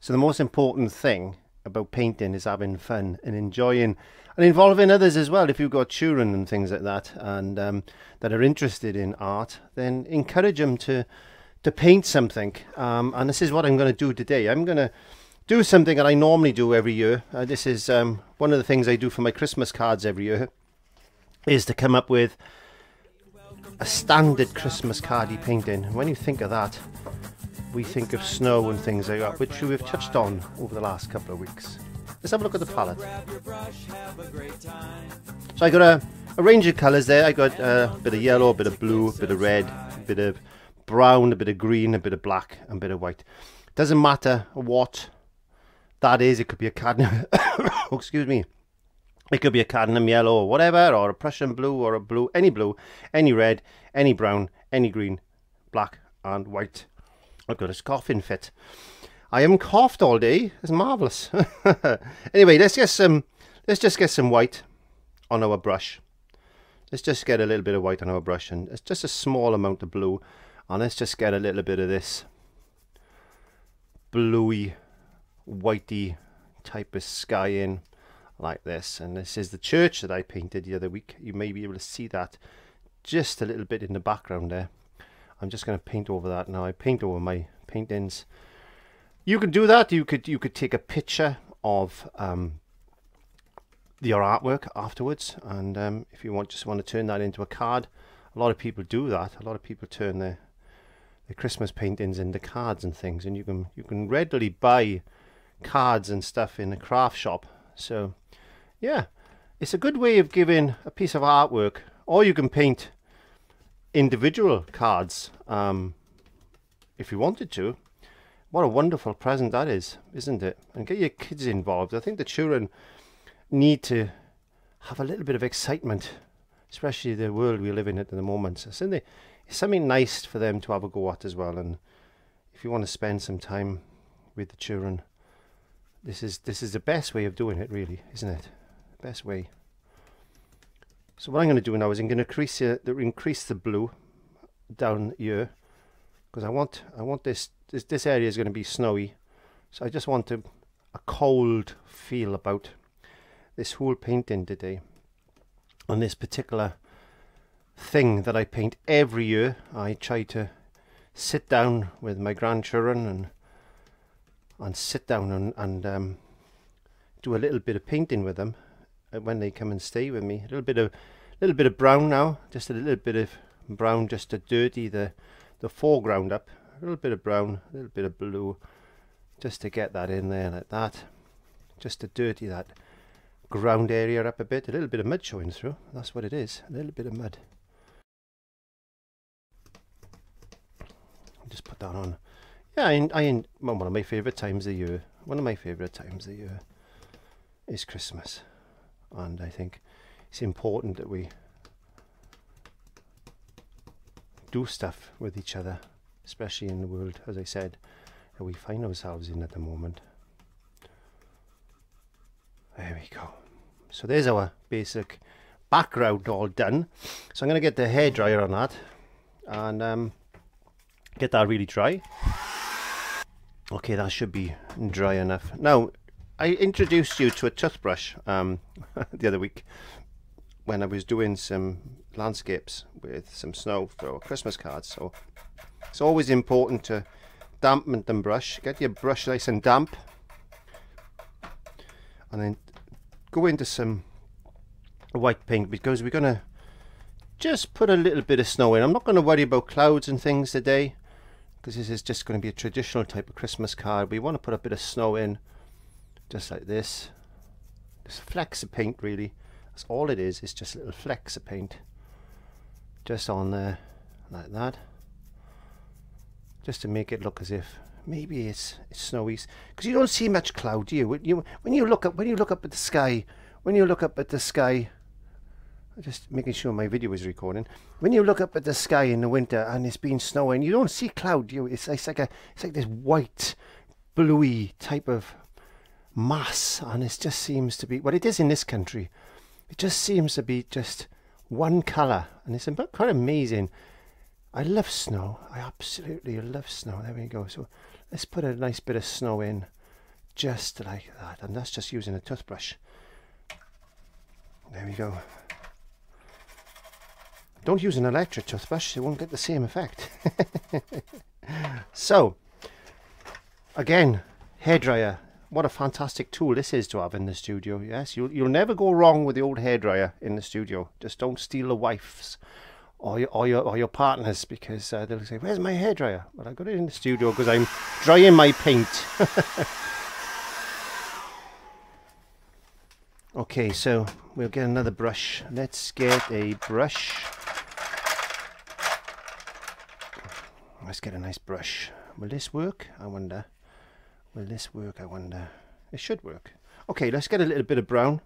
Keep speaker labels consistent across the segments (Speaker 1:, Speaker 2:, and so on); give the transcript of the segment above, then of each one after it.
Speaker 1: So the most important thing about painting is having fun and enjoying and involving others as well. If you've got children and things like that and um, that are interested in art, then encourage them to to paint something. Um, and this is what I'm going to do today. I'm going to do something that I normally do every year. Uh, this is um, one of the things I do for my Christmas cards every year, is to come up with a standard Christmas cardy painting. When you think of that, we think of snow and things like that, which we've touched on over the last couple of weeks. Let's have a look at the palette. So I got a, a range of colours there. I got uh, a bit of yellow, a bit of blue, a bit of red, a bit of brown, a bit of green, a bit of black, and a bit of white. Doesn't matter what that is. It could be a cadmium, oh, excuse me. It could be a cadmium yellow or whatever, or a Prussian blue or a blue, any blue, any red, any brown, any green, black and white. I've got a coughing fit. I haven't coughed all day. It's marvellous. anyway, let's get some let's just get some white on our brush. Let's just get a little bit of white on our brush and it's just a small amount of blue and let's just get a little bit of this bluey, whitey type of sky in like this. And this is the church that I painted the other week. You may be able to see that just a little bit in the background there. I'm just going to paint over that now. I paint over my paintings. You could do that. You could you could take a picture of um, your artwork afterwards, and um, if you want just want to turn that into a card, a lot of people do that. A lot of people turn their the Christmas paintings into cards and things, and you can you can readily buy cards and stuff in a craft shop. So, yeah, it's a good way of giving a piece of artwork, or you can paint individual cards um, if you wanted to. What a wonderful present that is, isn't it? And get your kids involved. I think the children need to have a little bit of excitement, especially the world we live in at the moment. So, they it's something nice for them to have a go at as well. And if you want to spend some time with the children, this is this is the best way of doing it, really, isn't it? Best way. So what I'm going to do now is I'm going to increase the increase the blue down here because I want I want this this this area is going to be snowy, so I just want to, a cold feel about this whole painting today on this particular thing that I paint every year. I try to sit down with my grandchildren and and sit down and, and um, do a little bit of painting with them Uh, when they come and stay with me. A little bit of little bit of brown now, just a little bit of brown just to dirty the the foreground up. A little bit of brown, a little bit of blue, just to get that in there like that. Just to dirty that ground area up a bit. A little bit of mud showing through. That's what it is. A little bit of mud. just put that on. Yeah, I, I one of my favourite times of year. One of my favourite times of year is Christmas, and I think it's important that we do stuff with each other, especially in the world, as I said, that we find ourselves in at the moment. There we go. So there's our basic background all done. So I'm going to get the hairdryer on that, and um, get that really dry. Okay, that should be dry enough. Now, I introduced you to a toothbrush um, the other week when I was doing some landscapes with some snow for Christmas cards. So it's always important to dampen the brush. Get your brush nice and damp. And then go into some white paint because we're going to just put a little bit of snow in. I'm not going to worry about clouds and things today because this is just going to be a traditional type of Christmas card. We want to put a bit of snow in, just like this. Just flecks of paint, really. That's all it is. It's just little flecks of paint, just on there, like that. Just to make it look as if maybe it's it's snowy, because you don't see much cloud, do you? When you when you look up when you look up at the sky, when you look up at the sky just making sure my video is recording. When you look up at the sky in the winter and it's been snowing, you don't see cloud. You, it's, it's like a, it's like this white, bluey type of mass, and it just seems to be what it is in this country. It just seems to be just one color, and it's quite amazing. I love snow. I absolutely love snow. There we go. So let's put a nice bit of snow in just like that and that's just using a toothbrush there we go don't use an electric toothbrush it won't get the same effect so again hairdryer what a fantastic tool this is to have in the studio yes? You'll, you'll never go wrong with the old hairdryer in the studio. Just don't steal the wife's or your, or your, or your partners because uh, they'll say where's my hairdryer? Well I got it in the studio because I'm drying my paint. Okay so we'll get another brush. Let's get a brush. Let's get a nice brush. Will this work I wonder Will this work, I wonder? It should work. Okay, let's get a little bit of brown.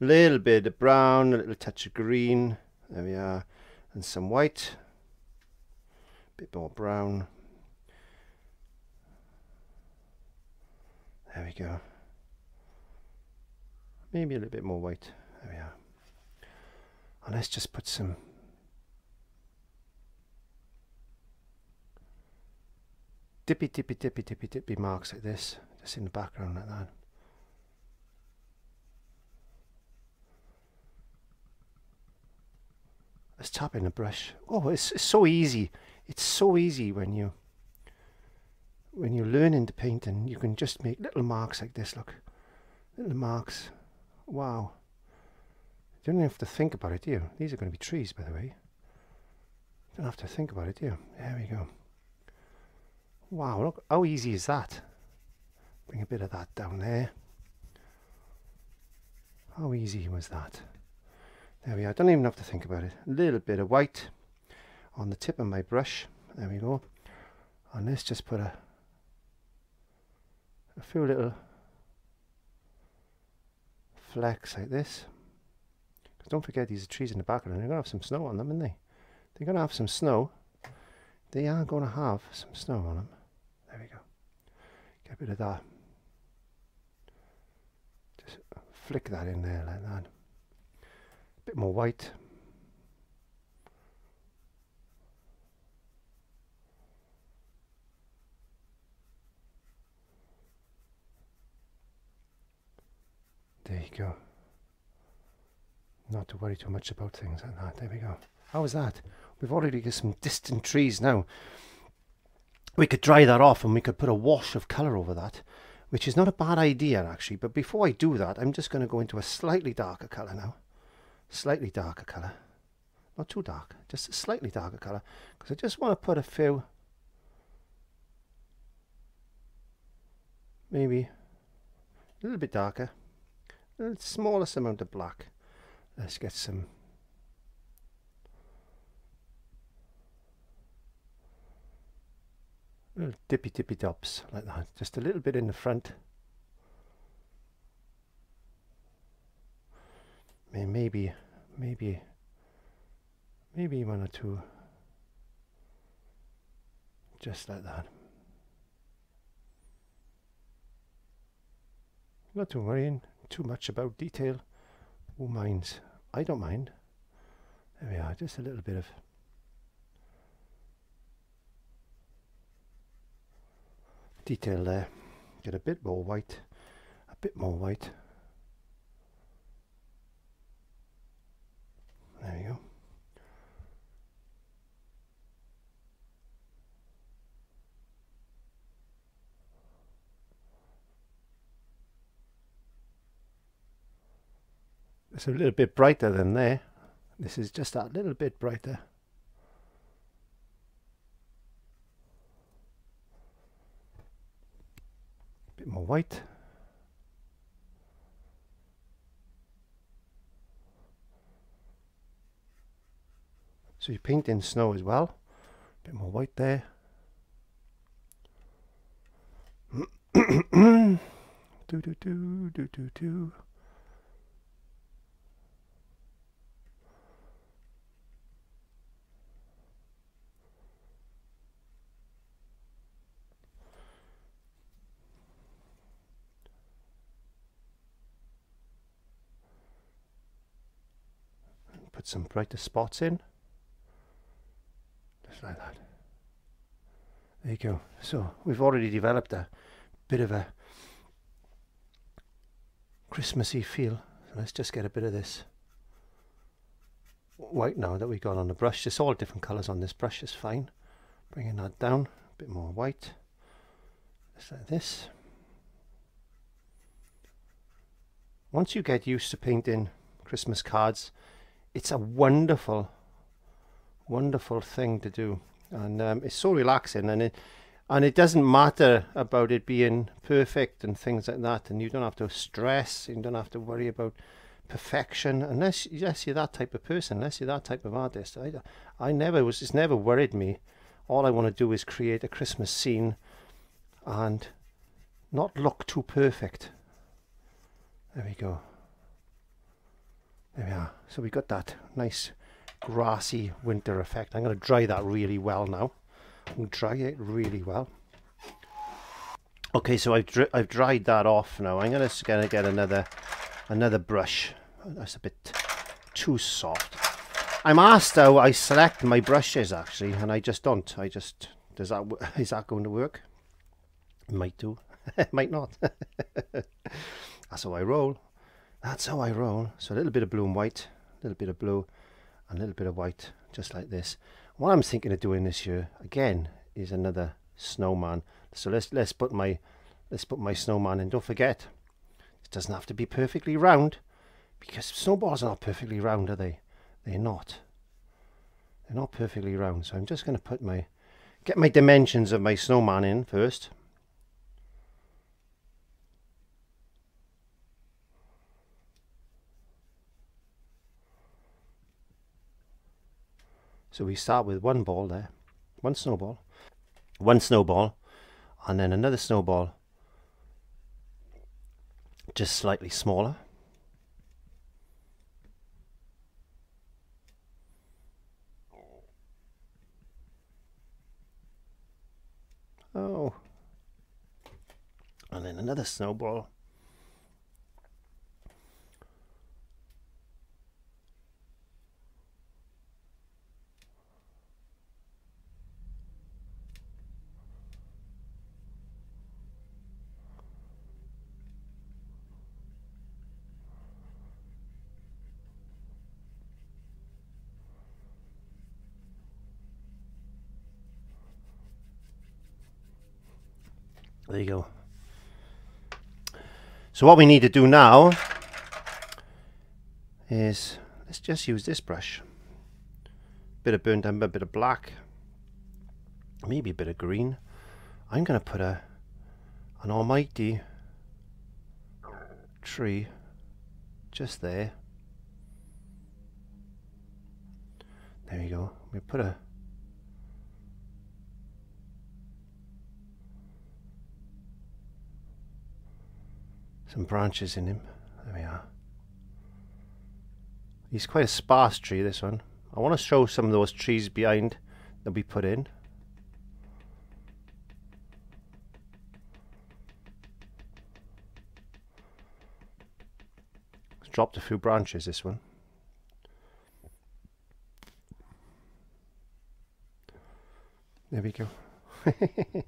Speaker 1: A little bit of brown, a little touch of green. There we are. And some white. A bit more brown. There we go. Maybe a little bit more white. There we are. And let's just put some dippy, dippy, dippy, dippy, dippy marks like this, just in the background like that. Let's tap in a brush. Oh, it's, it's so easy. It's so easy when you when you're learning to paint and you can just make little marks like this. Look, little marks. Wow. You don't have to think about it, do you? These are going to be trees, by the way. You don't have to think about it, do you? There we go. Wow, look how easy is that? Bring a bit of that down there. How easy was that? There we are, don't even have to think about it. A little bit of white on the tip of my brush. There we go. And let's just put a, a few little flecks like this. Because don't forget these are trees in the background. They're going to have some snow on them, aren't they? They're going to have some snow. They are going to have some snow on them. Get a bit of that. Just flick that in there like that. A bit more white. There you go. Not to worry too much about things like that. There we go. How was that? We've already got some distant trees now we could dry that off and we could put a wash of colour over that, which is not a bad idea actually. But before I do that, I'm just going to go into a slightly darker colour now. Slightly darker colour. Not too dark, just a slightly darker colour. Because I just want to put a few, maybe a little bit darker, a smallest amount of black. Let's get some dippy dippy dops like that just a little bit in the front. Maybe maybe maybe one or two. Just like that. Not too worrying too much about detail. Who minds? I don't mind. There we are just a little bit of detail there. Get a bit more white a bit more white there you go. It's a little bit brighter than there. This is just that little bit brighter bit more white. So you paint in snow as well. A bit more white there. do do do do do do. put some brighter spots in just like that there you go so we've already developed a bit of a Christmassy feel. Let's just get a bit of this white now that we got on the brush. It's all different colours on this brush is fine. Bringing that down, a bit more white. Just like this. Once you get used to painting Christmas cards, it's a wonderful, wonderful thing to do. And um, it's so relaxing and it and it doesn't matter about it being perfect and things like that. And you don't have to stress you don't have to worry about perfection unless yes you're that type of person unless you're that type of artist. I, I never was it's never worried me. All I want to do is create a Christmas scene and not look too perfect. There we go there we are so we got that nice grassy winter effect I'm going to dry that really well now I'm going to dry it really well okay so I've, dri I've dried that off now I'm gonna, gonna get another another brush that's a bit too soft. I'm asked how I select my brushes actually, and I just don't. I just does that is that going to work? Might do, might not. That's how I roll. That's how I roll. So a little bit of blue and white, a little bit of blue, and a little bit of white, just like this. What I'm thinking of doing this year again is another snowman. So let's let's put my let's put my snowman in. Don't forget, it doesn't have to be perfectly round because snowballs are not perfectly round, are they? They're not. They're not perfectly round. So I'm just going to put my, get my dimensions of my snowman in first. So we start with one ball there, one snowball, one snowball, and then another snowball, just slightly smaller. Oh. And then another snowball. There you go. So what we need to do now is let's just use this brush. Bit of burnt umber, bit of black, maybe a bit of green. I'm going to put a an almighty tree just there. There you go. We put a some branches in him. There we are. He's quite a sparse tree, this one. I want to show some of those trees behind that we put in. It's dropped a few branches, this one. There we go.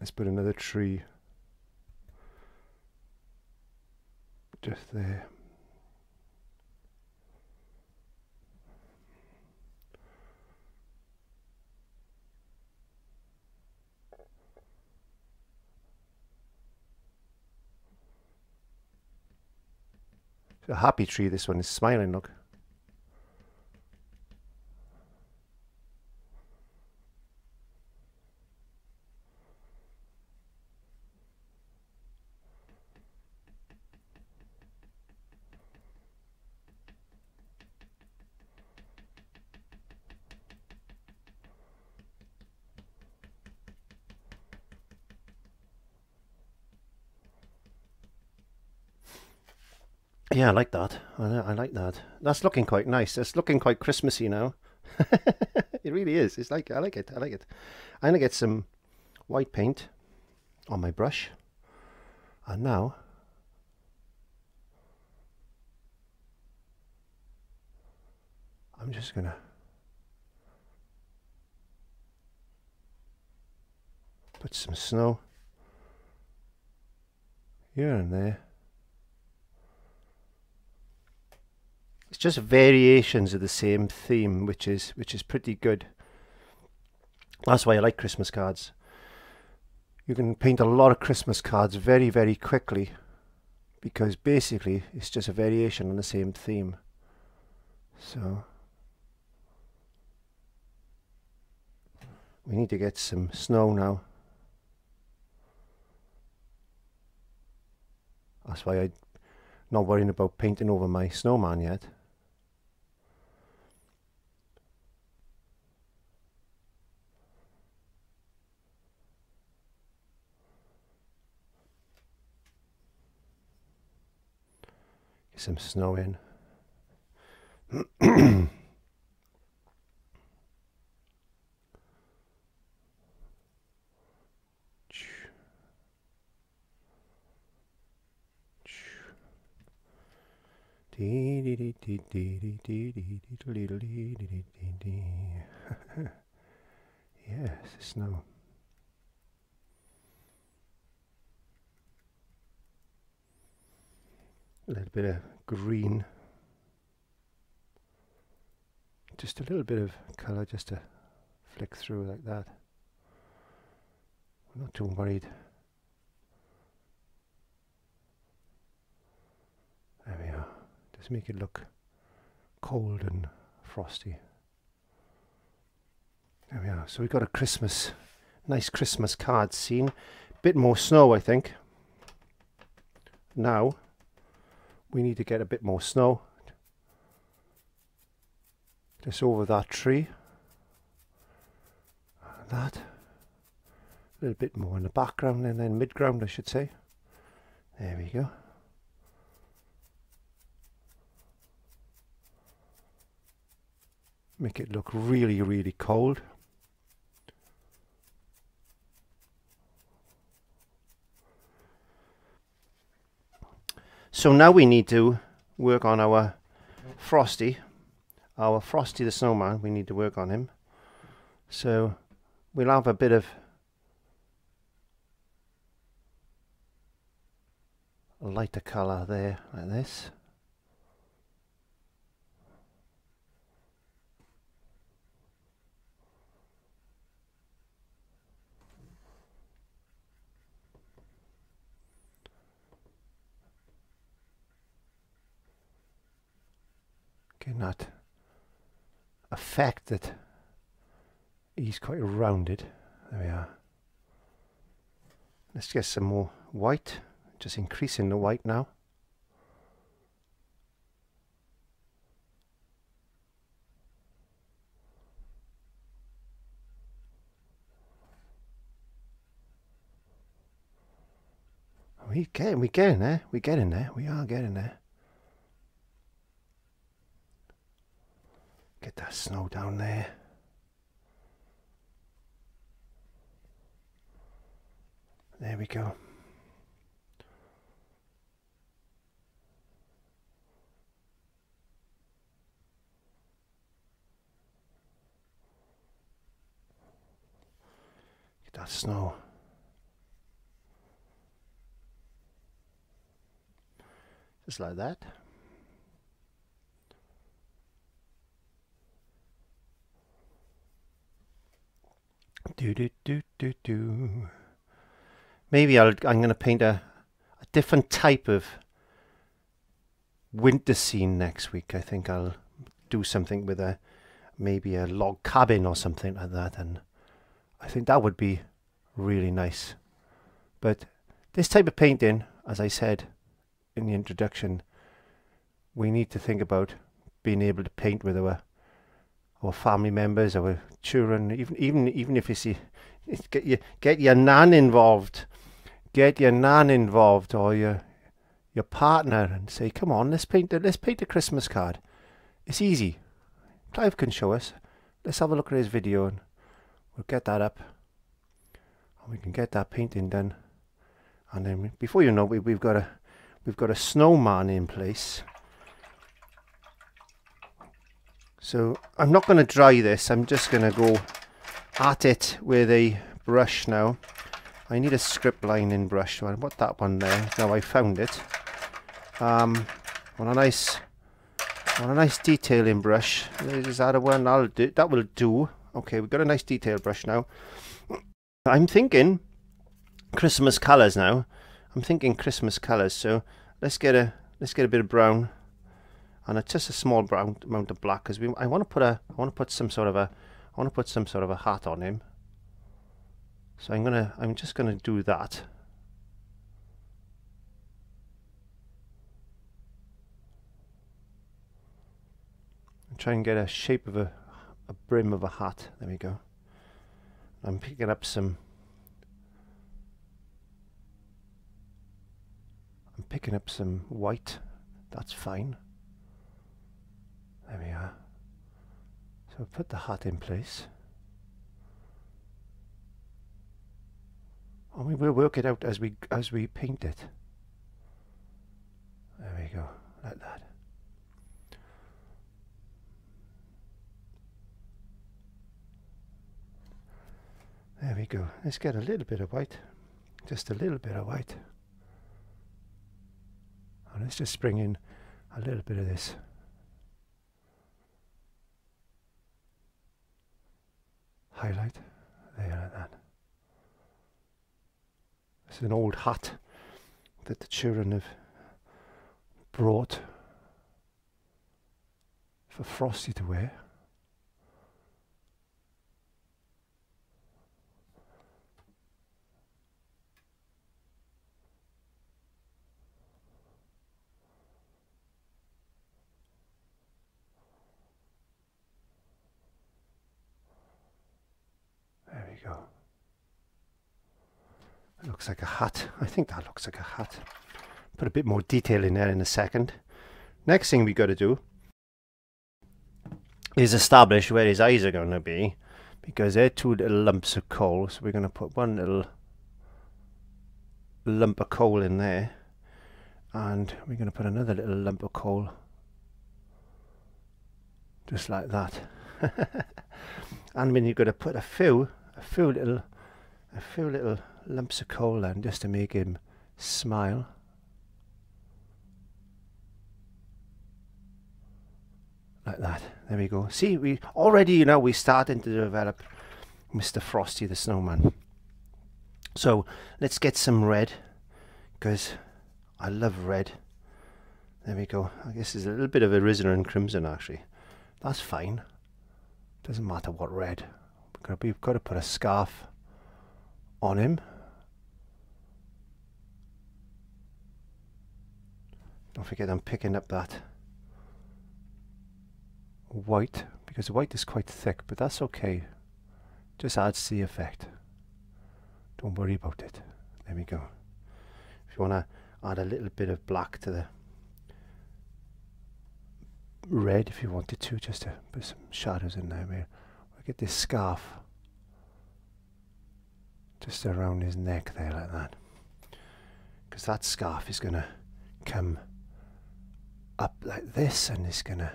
Speaker 1: Let's put another tree just there. a happy tree this one is smiling look Yeah, I like that. I, like that. That's looking quite nice. It's looking quite Christmassy now. it really is. It's like I like it. I like it. I'm gonna get some white paint on my brush, and now I'm just gonna put some snow here and there. It's just variations of the same theme, which is which is pretty good. That's why I like Christmas cards. You can paint a lot of Christmas cards very, very quickly because basically it's just a variation on the same theme. So we need to get some snow now. That's why I'm not worrying about painting over my snowman yet. Some snow in. yes, snow. A little bit of green. Just a little bit of colour just to flick through like that. I'm not too worried. There we are. Just make it look cold and frosty. There we are. So we've got a Christmas, nice Christmas card scene. Bit more snow, I think. Now, we need to get a bit more snow. Just over that tree. That. A little bit more in the background and then midground, I should say. There we go. make it look really really cold so now we need to work on our Frosty our Frosty the snowman we need to work on him. So we'll have a bit of lighter colour there like this cannot affect that he's quite rounded. There we are. Let's get some more white, just increasing the white now. We getting, we getting there. We getting there. We are getting there. Get that snow down there. There we go. Get that snow. Just like that. Do do do do do. Maybe I'll, I'm going to paint a, a different type of winter scene next week. I think I'll do something with a maybe a log cabin or something like that, and I think that would be really nice. But this type of painting, as I said in the introduction, we need to think about being able to paint with our or family members or children, even even even if it's, get your get your nan involved, get your nan involved or your your partner and say, come on, let's paint the let's paint a Christmas card. It's easy. Clive can show us. Let's have a look at his video and we'll get that up. And we can get that painting done. And then before you know, we we've got a we've got a snowman in place. So I'm not going to dry this, I'm just going to go at it with a brush now. I need a script lining brush. I put that one there. Now I found it. Um, on a nice, on a nice detailing brush. Is that a one? I'll do. That will do. Okay, we've got a nice detail brush now. I'm thinking Christmas colours now. I'm thinking Christmas colours. So let's get a let's get a bit of brown and it's just a small brown amount of black because we I want to put a I want to put some sort of a I want to put some sort of a hat on him. So I'm gonna I'm just gonna do that. Try and get a shape of a, a brim of a hat. There we go. I'm picking up some I'm picking up some white. That's fine. There we are. So put the hat in place. And we will work it out as we as we paint it. There we go, like that. There we go. Let's get a little bit of white. Just a little bit of white. And let's just bring in a little bit of this. Highlight. There, that. This is an old hat that the children have brought for Frosty to wear. There we go. It looks like a hat. I think that looks like a hat. Put a bit more detail in there in a second. Next thing we got to do is establish where his eyes are going to be because they're two little lumps of coal. So we're going to put one little lump of coal in there and we're going to put another little lump of coal just like that. and then you've got to put a few a few little a few little lumps of coal in just to make him smile. Like that. There we go. See, we already, you know, we're starting to develop Mr. Frosty the Snowman. So let's get some red because I love red. There we go. I guess there's a little bit of alizarin and crimson actually. That's fine. Doesn't matter what red. We've got to put a scarf on him. Don't forget I'm picking up that white because white is quite thick but that's okay. Just adds to the effect. Don't worry about it. There we go. If you want to add a little bit of black to the red if you wanted to just to put some shadows in there. Get this scarf. Just around his neck there like that. Because that scarf is going to come up like this and it's going to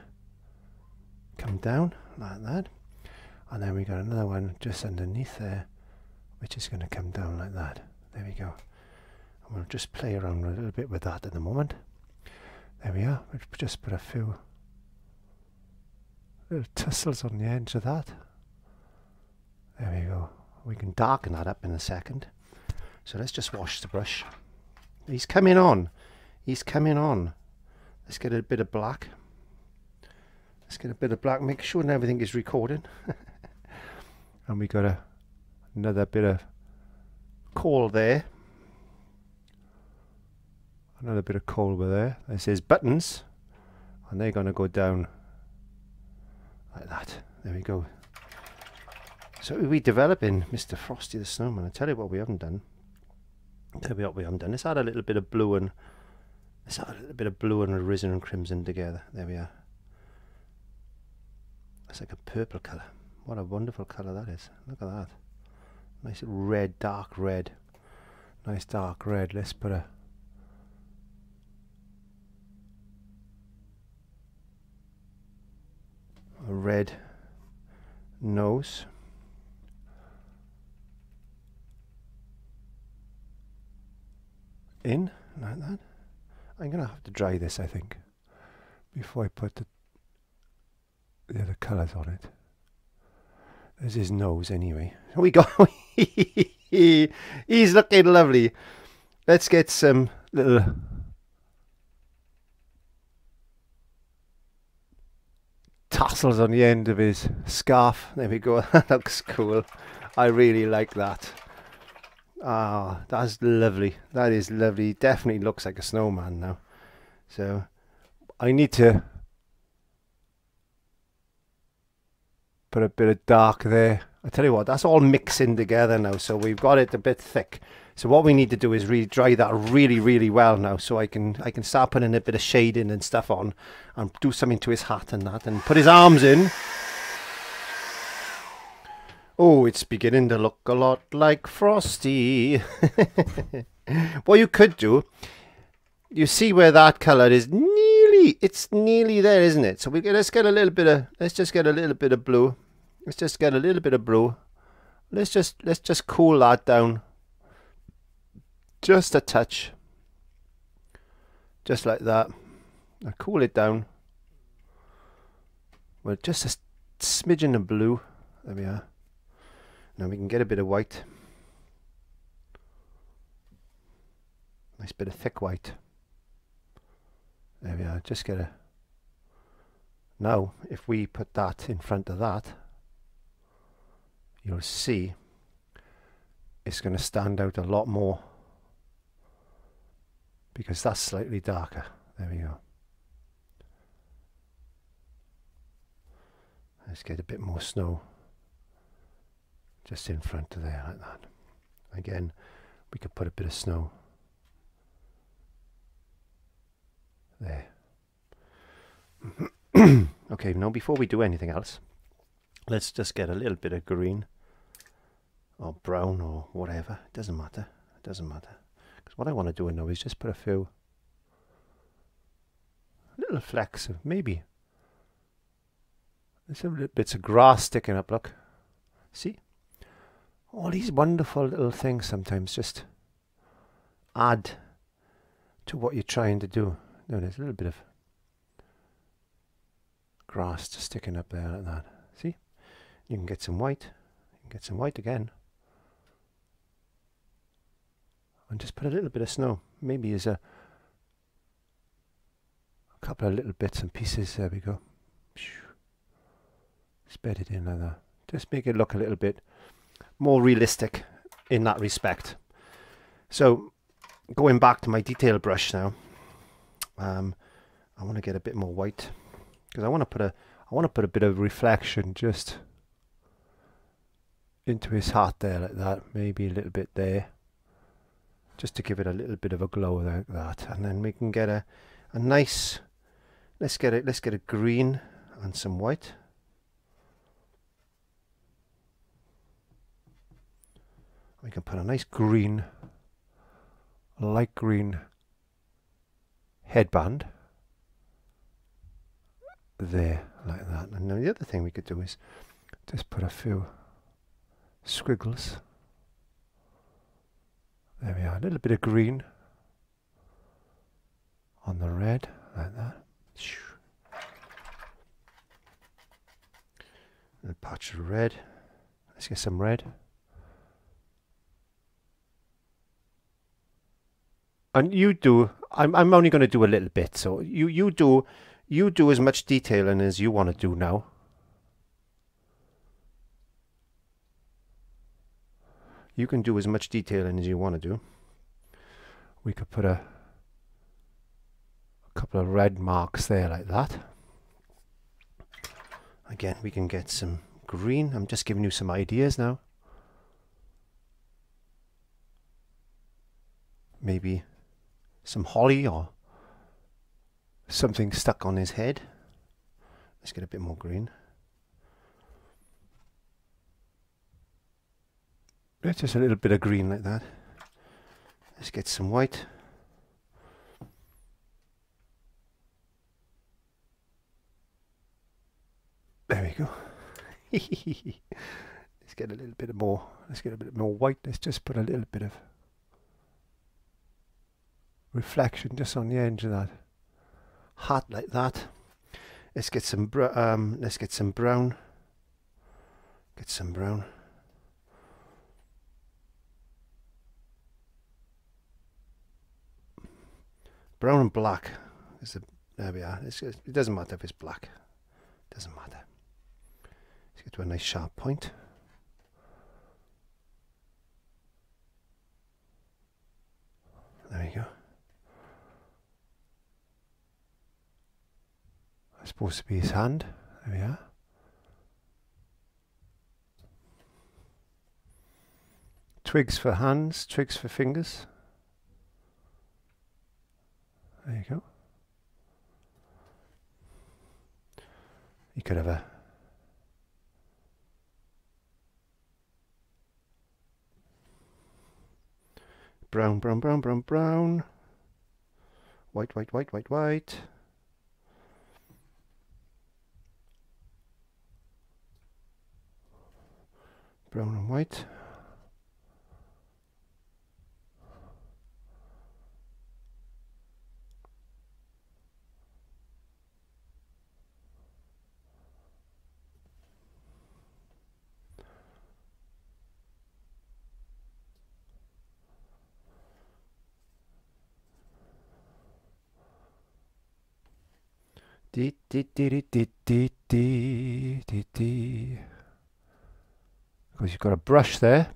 Speaker 1: come down like that. And then we got another one just underneath there which is going to come down like that. There we go. And we'll just play around a little bit with that at the moment. There we are. We'll just put a few little tussles on the edge of that there we go. We can darken that up in a second. So let's just wash the brush. He's coming on. He's coming on. Let's get a bit of black. Let's get a bit of black. Make sure everything is recording. And we got a another bit of coal there. Another bit of coal over there. This is buttons. And they're going to go down like that. There we go so we're developing Mr. Frosty the Snowman. I tell you what we haven't done. I tell you what we haven't done. Let's add a little bit of blue and let's add a little bit of blue and alizarin and crimson together. There we are. It's like a purple colour. What a wonderful colour that is. Look at that. Nice red, dark red. Nice dark red. Let's put a a red nose. In like that. I'm going to have to dry this, I think, before I put the, the other colours on it. There's his nose anyway. We go. He's looking lovely. Let's get some little tassels on the end of his scarf. There we go. that looks cool. I really like that. Ah, that's lovely. That is lovely. Definitely looks like a snowman now. So I need to put a bit of dark there. I tell you what, that's all mixing together now. So we've got it a bit thick. So what we need to do is really dry that really, really well now, so I can I can start putting a bit of shading and stuff on, and do something to his hat and that, and put his arms in. Oh, it's beginning to look a lot like Frosty. what you could do, you see where that colour is nearly, it's nearly there, isn't it? So we let's get a little bit of, let's just get a little bit of blue. Let's just get a little bit of blue. Let's just let's just cool that down just a touch just like that I cool it down well just a smidgen of blue there we are now we can get a bit of white nice bit of thick white there we are just get a now if we put that in front of that you'll see it's going to stand out a lot more because that's slightly darker. There we go. Let's get a bit more snow just in front of there like that. Again, we could put a bit of snow there. okay, now before we do anything else, let's just get a little bit of green or brown or whatever. It doesn't matter. It doesn't matter. Because what I want to do now is just put a few little flecks of maybe there's some little bits of grass sticking up, look. See? All these wonderful little things sometimes just add to what you're trying to do. No, there's a little bit of grass just sticking up there like that. See? You can get some white. You can get some white again. and just put a little bit of snow. Maybe as a, a couple of little bits and pieces. There we go. Spread it in like that. Just make it look a little bit more realistic in that respect. So going back to my detail brush now, um, I want to get a bit more white because I want to put a I want to put a bit of reflection just into his hat there like that. Maybe a little bit there just to give it a little bit of a glow like that and then we can get a, a nice let's get it let's get a green and some white we can put a nice green light green headband there like that and then the other thing we could do is just put a few squiggles there we are, a little bit of green on the red, like that. And A patch of red. Let's get some red. And you do. I'm. I'm only going to do a little bit. So you. You do. You do as much detailing as you want to do now. You can do as much detailing as you want to do. We could put a, a couple of red marks there like that. Again, we can get some green. I'm just giving you some ideas now. Maybe some holly or something stuck on his head. Let's get a bit more green. just a little bit of green like that. Let's get some white. There we go. let's get a little bit more. Let's get a bit more white. Let's just put a little bit of reflection just on the edge of that hat like that. Let's get some um, let's get some brown. Get some brown. Brown and black is the there we are. It's, it doesn't matter if it's black. It doesn't matter. Let's get to a nice sharp point. There we go. That's supposed to be his hand. There we are. Twigs for hands, twigs for fingers. There you go. You could have a brown, brown, brown, brown, brown, white, white, white, white, white. brown and white. Dee dee dee dee dee dee dee dee. Because you've got a brush there,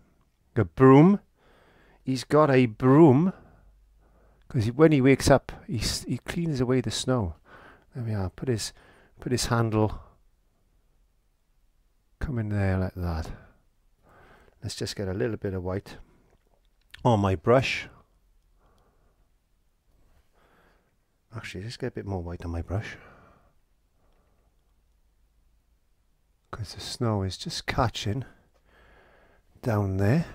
Speaker 1: a broom. He's got a broom. Because when he wakes up, he he cleans away the snow. There we are. Put his put his handle. Come in there like that. Let's just get a little bit of white on my brush. Actually, let's get a bit more white on my brush. because the snow is just catching down there.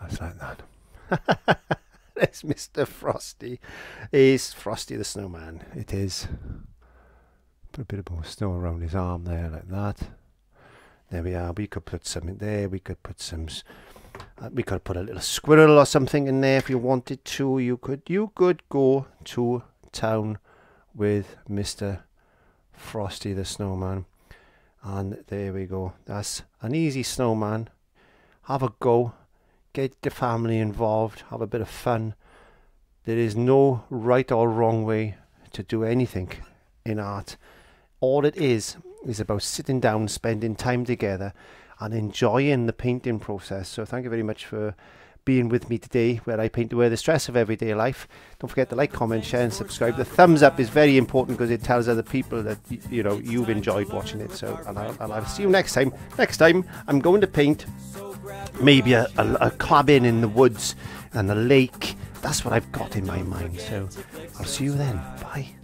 Speaker 1: That's like that. There's Mr. Frosty. Is Frosty the Snowman. It is. Put a bit of more snow around his arm there, like that. There we are. We could put something there. We could put some. Uh, we could put a little squirrel or something in there if you wanted to. You could. You could go to town with Mr. Frosty the Snowman. And there we go. That's an easy snowman. Have a go. Get the family involved. Have a bit of fun. There is no right or wrong way to do anything in art. All it is is about sitting down, spending time together, and enjoying the painting process. So thank you very much for being with me today where I paint away the stress of everyday life. Don't forget to like, comment, share and subscribe. The thumbs up is very important because it tells other people that you know you've enjoyed watching it. So and I'll, and I'll see you next time. Next time I'm going to paint maybe a, a, a cabin in the woods and a lake. That's what I've got in my mind. So I'll see you then. Bye.